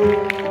you.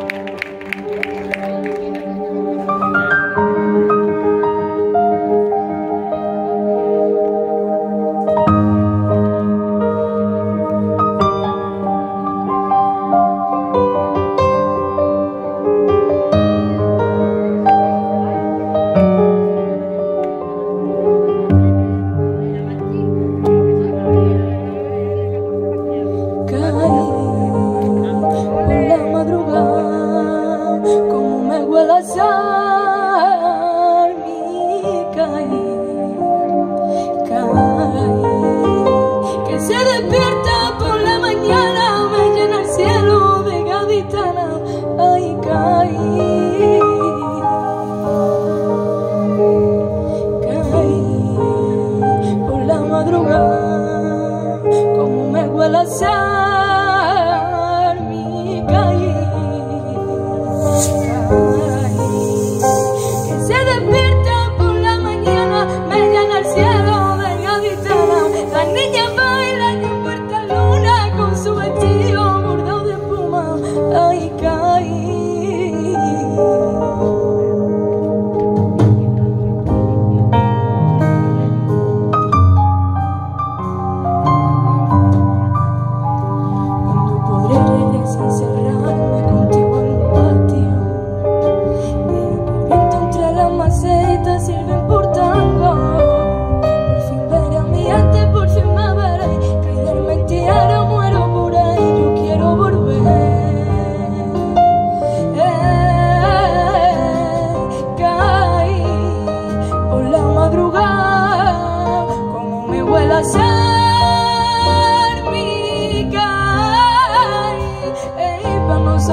ai cay.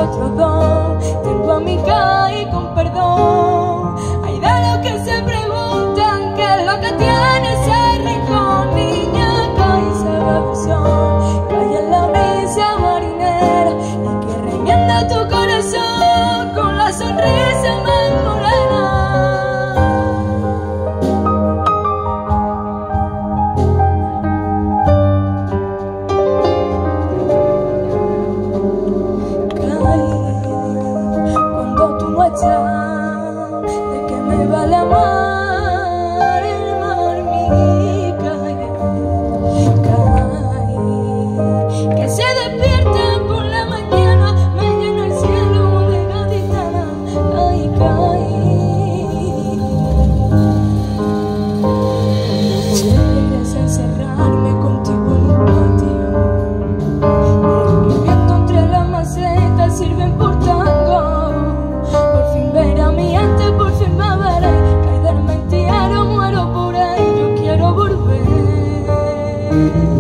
Nosotros dos, tengo a mi y con perdón. Thank you.